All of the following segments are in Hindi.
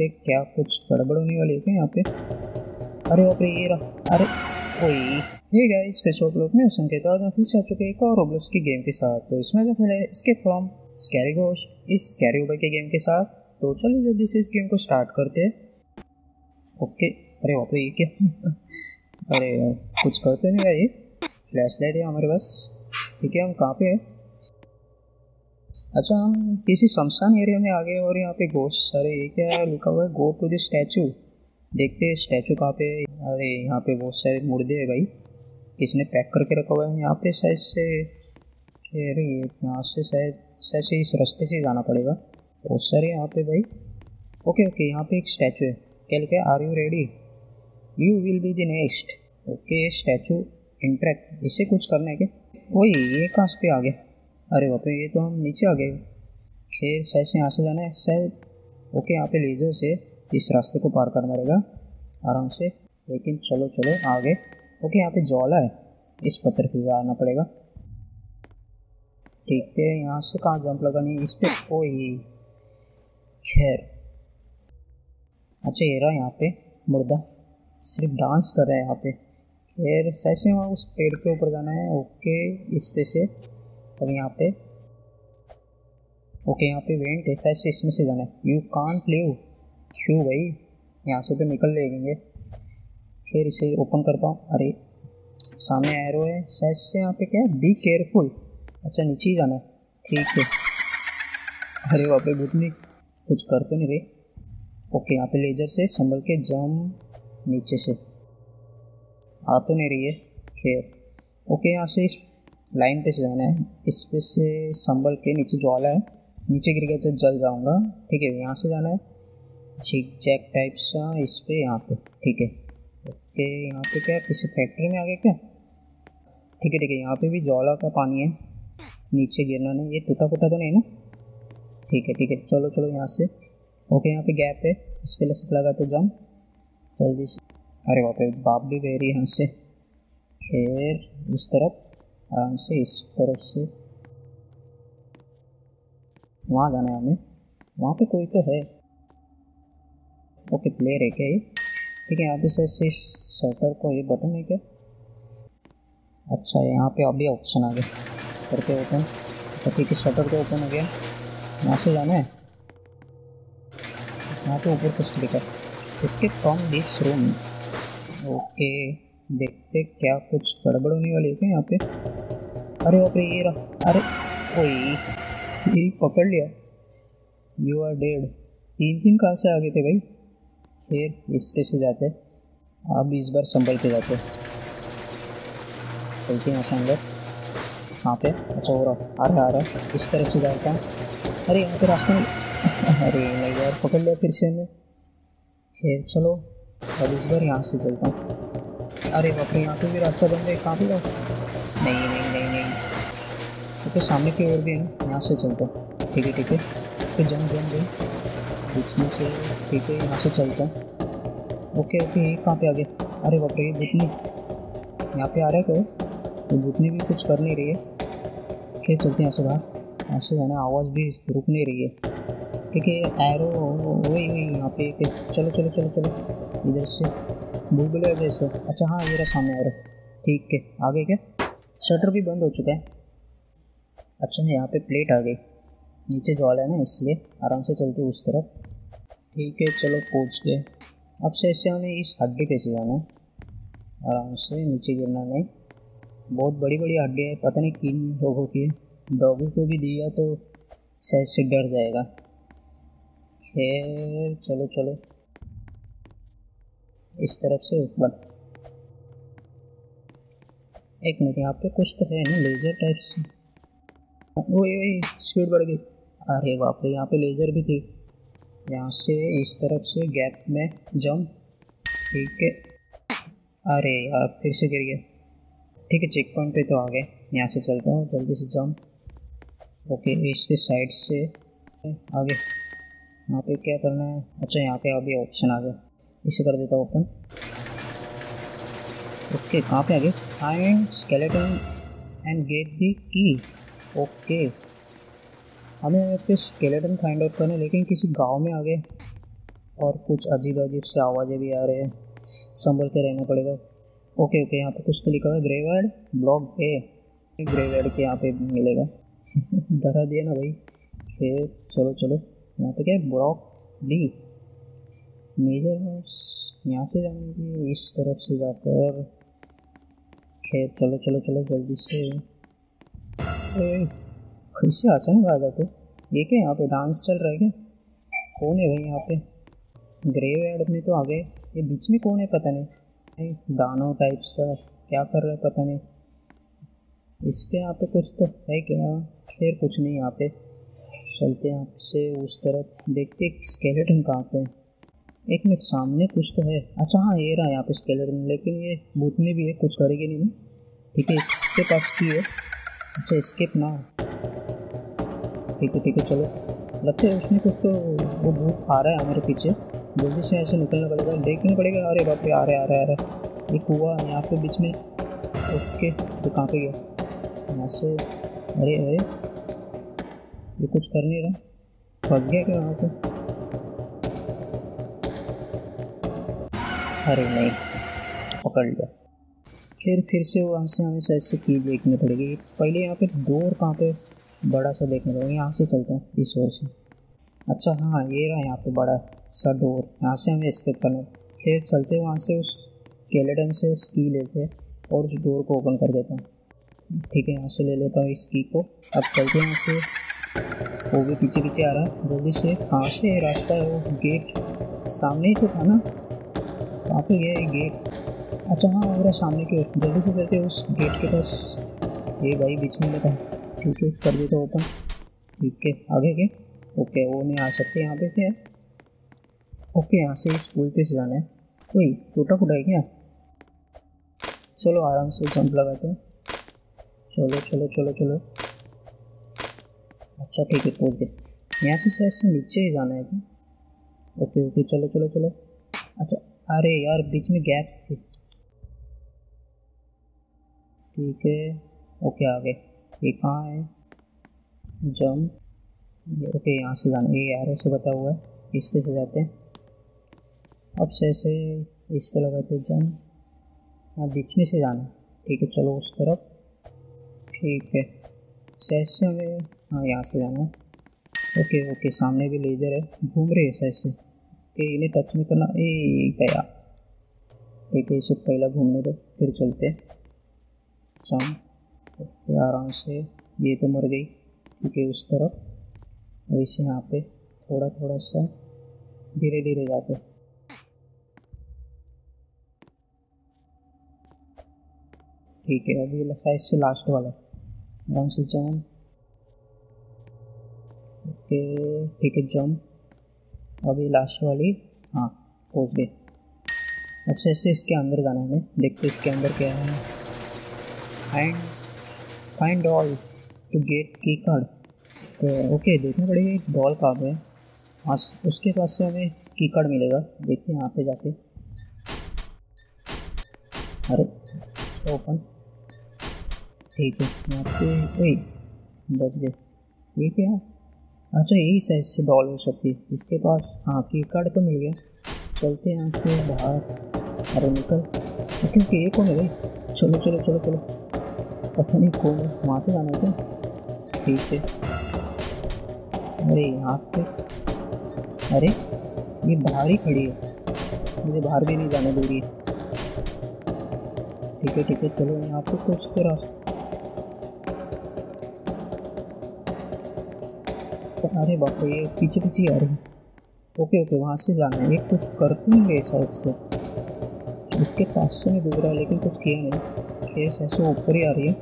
देखते क्या कुछ गड़बड़ होने वाली है क्या यहाँ पे? अरे बाप ये रहा। अरे, ओए। हे गाइस कैसे आप लोग मैं संकेत आज फिर से आ चुके एक और रोब्लॉक्स की गेम के साथ। तो इसमें जो खेला है, इसके फ्रॉम स्कैरी घोष इस स्कैरी उबर के गेम के साथ। तो चलो जल्दी से इस गेम को स्टार्ट करते ओके अरे बाप ये क्या? अरे कुछ करते नहीं भाई फ्लैश लाइट है हमारे पास। ठीक है हम कहाँ पे हैं? अच्छा हम किसी शमशान एरिया में आ गए और यहाँ पे गोश्त सारे ये क्या लिखा हुआ है गो टू द स्टैचू देखते हैं स्टैचू कहाँ पे अरे, यहाँ पे बहुत सारे मुर्दे हैं भाई। किसी ने पैक करके रखा हुआ है? यहाँ पे शायद से, अरे, यहाँ से शायद शायद से इस रास्ते से जाना पड़ेगा। बहुत सारे यहाँ पे भाई। ओके ओके यहाँ पे एक स्टैचू है। क्या लिखा है are you ready you will be the next okay statue interact इसे कुछ करना है क्या? वही ये कहाँ पे आ गया अरे बाप ये तो हम नीचे आ गए। खैर शायद से यहाँ से जाना है। शायद ओके, यहाँ पे लेजर से इस। रास्ते को पार करना रहेगा, आराम से। लेकिन चलो चलो, आगे। ओके, यहाँ पे ज्वाला है। इस पत्थर पे आना पड़ेगा। ठीक है, यहाँ से कहाँ जंप लगानी है? इस पर ओ खैर। अच्छा ये रहा यहाँ पे मुर्दा। सिर्फ़ डांस कर रहा है यहाँ पे। खैर शायद से वहाँ उस पेड़ के ऊपर जाना है। ओके, इस पे से। और यहाँ पे। ओके यहाँ पे वेंट है, शायद से इसमें से जाना है। यू कांट लिव क्यों भाई? यहाँ से तो निकल लेंगे। फिर इसे ओपन करता हूँ। अरे, सामने एरो है। शायद से यहाँ पे क्या है? बी केयरफुल अच्छा नीचे ही जाना है। ठीक है। अरे वहाँ पे भूतनी कुछ कर तो नहीं रही। ओके यहाँ पे लेजर से संभल के जम नीचे से। आ तो नहीं रही है। खैर ओके यहाँ से इस लाइन पे से जाना है। इस पे से संभल के नीचे ज्वाला है, नीचे गिर गया तो जल जाऊँगा। ठीक है, यहाँ से जाना है। झिक जैक टाइप सा इस पे, यहाँ पे। ठीक है। ओके, यहाँ पे क्या? किसी फैक्ट्री में आ गया क्या? ठीक है ठीक है। यहाँ पे भी ज्वाला का पानी है, नीचे गिरना नहीं। ये टूटा फूटा तो नहीं ना? ठीक है ठीक है। चलो चलो यहाँ से। ओके, यहाँ पे गैप है। इस पे लगा तो जम जल्दी से। अरे वहाँ पे बाप भी बह रही है यहाँ से। फिर उस तरफ़। आराम से इस तरफ़ से। वहाँ जाना है हमें। वहाँ पे कोई तो है। ओके, प्लेयर है क्या ये? ठीक है, यहाँ पे से शटर को ये बटन है क्या? अच्छा यहाँ पे अभी ऑप्शन आ गया। करके ओपन अच्छा ठीक है, शटर तो ओपन हो गया। यहाँ से जाना है? यहाँ पे ऊपर कुछ लिखा। इसके फ्रॉम दिस रूम ओके। देखते क्या कुछ गड़बड़ होने वाली है क्या यहाँ पे? अरे रे, ये रहा। अरे कोई ये पकड़ लिया। यू आर डेड तीन तीन कहाँ से आ गए थे भाई? फिर इसके से जाते अब इस बार संभल के जाते चलते यहाँ से अंदर। यहाँ पे? अच्छा हो रहा। आ रहा आ रहा। इस तरफ़ से जाता हूँ अरे, यहाँ पे रास्ते में अरे, नहीं यार, पकड़ लिया फिर से हमें फिर चलो, अब इस बार यहाँ से चलता हूँ। अरे बाप रे यहाँ पे भी रास्ता बन कहाँ पे जाओ नहीं नहीं नहीं नहीं। ओके तो सामने की ओर भी है ना? यहाँ से चलता ठीक है ठीक है। फिर जम जम गई बीच से ठीक है यहाँ से चलता ओके ओके ये कहाँ पे आ गया अरे बाप रे ये भूतनी यहाँ पे आ रहा है क्या तो भूतनी भी कुछ कर नहीं रही है। फिर चलते हैं यहाँ से बाहर। यहाँ से जाना आवाज़ भी रुक नहीं रही है। ठीक है एरो वही वही यहाँ पे चलो चलो चलो चलो। इधर से। भूल जैसे। अच्छा हाँ मेरा सामने आ रहा है ठीक है, आगे क्या? शटर भी बंद हो चुका है। अच्छा यहाँ पे प्लेट आ गई। नीचे ज्वाल है ना, इसलिए आराम से चलते उस तरफ़। ठीक है, चलो, पहुँच गए। अब से ऐसे हमें इस हड्डी पे से जाना है। आराम से नीचे गिरना नहीं। बहुत बड़ी बड़ी हड्डी है, पता नहीं किन लोगों की है। डॉगी को भी दिया तो शायद से डर जाएगा। खैर, चलो चलो। इस तरफ़ से ऊपर। एक मिनट, यहाँ पे कुछ तो है ना लेजर टाइप से वही वही स्पीड बढ़ गई। अरे बाप रे, यहाँ पे लेजर भी थी। यहाँ से इस तरफ़ से गैप में जम ठीक है। अरे यार, फिर से गिर गया। ठीक है चेक पॉइंट पे तो आ गए। यहाँ से चलता हूँ, जल्दी से जम ओके, इसके साइड से आगे। यहाँ पे क्या करना है? अच्छा यहाँ पे अभी ऑप्शन आ गया। इसे कर देता हूँ ओपन ओके, कहाँ पे आ गए find skeleton and get the key okay. हमें यहाँ पे स्केलेटन फाइंड आउट करना लेकिन किसी गाँव में आ गए और कुछ अजीब अजीब से आवाज़ें भी आ रहे हैं। संभल के रहना पड़ेगा। ओके ओके, यहाँ पे कुछ तो लिखा हुआ है ग्रेवर्ड ब्लॉक ए ग्रेवर्ड के यहाँ पे मिलेगा। डरा दिया ना भाई। फिर चलो चलो। यहाँ पे क्या है? ब्लॉक डी मेजर हाउस यहाँ से जाएँगे इस तरफ़ से जाकर खैर, चलो चलो चलो, जल्दी से। कैसे अचानक आ जाते। ये क्या यहाँ पे डांस चल रहा है क्या? कौन है भाई यहाँ पे? ग्रेव एड में तो आ गए। ये बीच में कौन है पता नहीं। दानो टाइप सा। क्या कर रहा है पता नहीं। इसके यहाँ पे कुछ तो है क्या? फिर कुछ नहीं यहाँ पे। चलते हैं यहाँ से उस तरफ़। देखते स्केलेटन कहाँ पे एक मिनट, सामने कुछ तो है। अच्छा हाँ ये रहा यहाँ पे स्केलेटन लेकिन ये भूतनी भी है, कुछ करेगी नहीं। ठीक है, इसके पास की है। अच्छा स्केप ना ठीक है ठीक है, चलो। लगता है उसने कुछ तो वो भूत आ रहा है हमारे पीछे। जल्दी से ऐसे निकलना पड़ेगा। देखना पड़ेगा। अरे बाप रे, आ रहे आ रहे आ रहे ये कुआ यहाँ पे बीच में। ओके तो कहाँ पे गया? यहाँ से, अरे अरे। ये कुछ कर नहीं रहा। फंस गया क्या वहाँ पे? अरे नहीं, पकड़ लिया। फिर फिर से वहाँ से हमें शायद से की देखनी पड़ेगी। पहले यहाँ पे डोर कहाँ पे बड़ा सा देखने पड़ेगा। यहाँ से चलता हूँ, इस ओर से। अच्छा हाँ ये रहा यहाँ पे बड़ा सा डोर। यहाँ से हमें स्केप करना फिर चलते वहाँ से, उस केलेटन से स्की लेते हैं और उस डोर को ओपन कर देता हूँ। ठीक है, यहाँ से ले लेता हूँ इस की को। अब चलते हैं यहाँ से। वो भी पीछे पीछे आ रहा है। जल्दी से कहाँ से रास्ता है वो गेट सामने ही तो था ना? कहाँ पे गया ये गेट अच्छा हाँ मेरा सामने की जल्दी से चलते उस गेट के पास। ये भाई बीच में लगा ठीक है, कर देता ओपन ठीक है, आगे के। ओके वो नहीं आ सकते यहाँ पे क्या? ओके यहाँ से इस पुल पे से जाना है। कोई टूटा फूटा है क्या? चलो, आराम से जंप लगाते हैं। चलो चलो चलो चलो। अच्छा ठीक है, पहुँच गए। यहाँ से शायद से नीचे ही जाना है क्या? ओके ओके चलो चलो चलो। अच्छा अरे यार, बीच में गैप्स थी। ठीक है। ओके आ गए ये कहाँ है? जंप ओके यहाँ से जाना। ये एरो से बता हुआ है। इस पे से जाते हैं। अब से ऐसे इस पे लगाते हैं जंप यहाँ बीच में से जाना। ठीक है, चलो उस तरफ़। ठीक है। सैज से हमें हाँ यहाँ से जाना है। ओके ओके सामने भी लेजर है। घूम रहे हैं सैज से। ओके इन्हें टच नहीं करना ए गया। ठीक है इसे पहला घूमने दो, फिर चलते चम ओके आराम से, ये तो मर गई ठीक है उस तरफ़। और इसे यहाँ पे थोड़ा थोड़ा सा धीरे धीरे जाते ठीक है अभी लगा इससे लास्ट वाला। आराम से जम ओके, ठीक है जम अभी लास्ट वाली हाँ पहुँच गए अब से इसके अंदर जाना है देखते इसके अंदर क्या है। Find find all to get key card तो ओके देखना पड़ेगा एक डॉल कहाँ पे हाँ। उसके पास से हमें की कार्ड मिलेगा। देखते हैं यहाँ पे जाके। अरे ओपन ठीक है, यहाँ पे बच गए। ठीक है? अच्छा यही साइज़ से डॉल हो सकती इसके पास हाँ की कार्ड तो मिल गया। चलते यहाँ से बाहर। अरे निकल। ओके ये कौन है भाई। चलो चलो चलो चलो। पता नहीं कौन है। वहाँ से जाना है क्या? ठीक है। अरे यहाँ पे। अरे, ये बाहर ही खड़ी है। मुझे बाहर भी नहीं जाने दे रही ठीक है ठीक है। चलो यहाँ पे कुछ तो रास्ता अरे बाप ये पीछे पीछे आ रही ओके ओके, वहाँ से जाना है। ये कुछ करती नहीं ऐसा इससे इसके पास से नहीं गुजरा, लेकिन कुछ किया नहीं। केस ऐसे ऊपर ही आ रही है।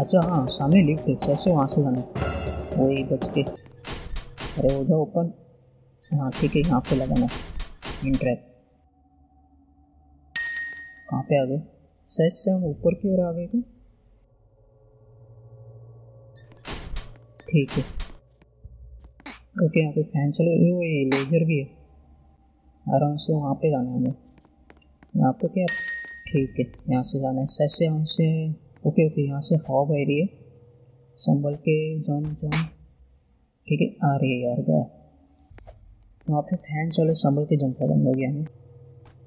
अच्छा हाँ सामने लिफ्ट है कैसे वहाँ से जाना है। वही बच के। अरे हो जाओ ओपन हाँ ठीक है, यहाँ पे लगाना इन ट्रैप कहाँ पे आ गए? सच से हम ऊपर की ओर आ गए थे ठीक है। ओके, यहाँ पे फ़ैन चलो ये वो लेजर भी है। आराम से वहाँ पे जाना है हमें। यहाँ पे क्या? ठीक है, यहाँ से जाना है। सच से यहाँ से, ओके ओके, यहाँ से हवा बह रही है संभल के जम जम ठीक है, आ रही है यार, गया। वहाँ पे फ़ैन चलो, संभल के जंप बंद हो गया हमें।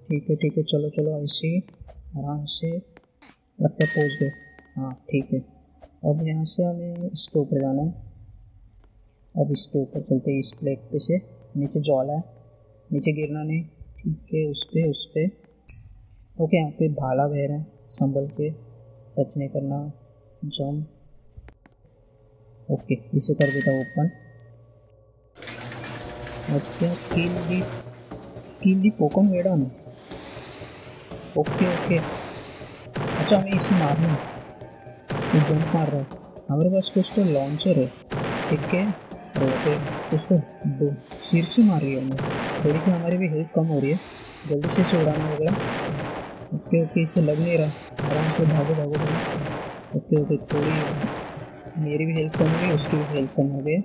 ठीक है ठीक है, चलो चलो, ऐसे आराम से। लगता पहुँच गए। हाँ ठीक है। अब यहाँ से हमें इसके ऊपर जाना है। अब इसके ऊपर चलते हैं, इस प्लेट पे से नीचे जॉला है। नीचे गिरना नहीं ठीक है उस पर उस पर ओके, यहाँ पे भाला बह रहा है, संभल के टच नहीं करना, जम। ओके, इसे कर देता open. Okay kill the kill the पोकन वेडन ओके ओके। अच्छा हमें इसे मारना जंप मार रहा है। हमारे पास कुछ तो लॉन्चर है। ठीक है। ओके कुछ तो दो सिर से मार रही है हमें थोड़ी सी हमारी भी हेल्थ कम हो रही है। जल्दी से इसे उड़ाना होगा। ओके ओके, इसे लग नहीं रहा। आराम से भागो भागो भागो। ओके ओके, थोड़ी मेरी भी हेल्थ कम हो गई, उसकी भी हेल्थ कम हो गई।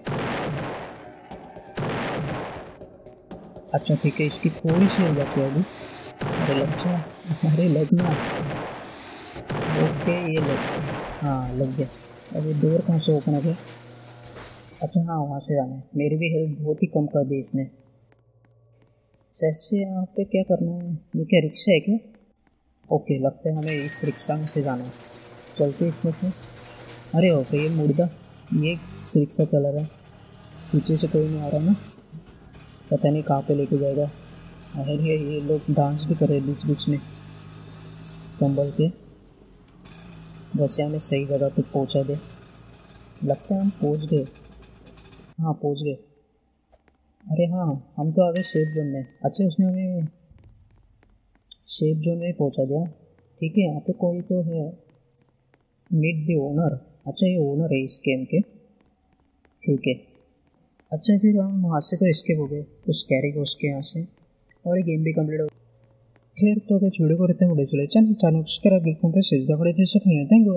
अच्छा ठीक है, इसकी थोड़ी सी हो जाती है अभी अरे, लग जा। अरे लगना ओके, ये लग। हाँ लग गया। अभी डोर कहाँ से ओपन हो गया? अच्छा हाँ वहाँ से जाना है। मेरी भी हेल्प बहुत ही कम कर दी इसने। ऐसे यहाँ पे क्या करना है? ये क्या रिक्शा है क्या? ओके, लगता है हमें इस रिक्शा में से जाना है। चलते इसमें से। अरे, ओके, ये मुर्दा, ये रिक्शा चला रहा है। पीछे से कोई नहीं आ रहा ना। पता नहीं कहाँ पे लेके जाएगा। अरे, ये लोग डांस भी कर रहे बीच बीच में। संभल के। वैसे हमें सही जगह पे पहुँचा दे। लगता है हम पहुँच गए। हाँ पहुँच गए। अरे हाँ हम तो आ गए सेफ़ जोन में। अच्छा उसने हमें सेफ़ जोन में पहुँचा दिया। ठीक है, यहाँ पे कोई तो है। मीट द ओनर अच्छा ये ओनर है इस गेम के। ठीक है। अच्छा फिर हम वहाँ से तो स्केप हो गए। उस कैरी को उसके यहाँ से। और ये गेम भी कंप्लीट हो खैर तो अगर वीडियो को रहते हैं वीडियो चले चैनल चैनल सब्सक्राइब बिल्कुल पे सीधा थैंक यू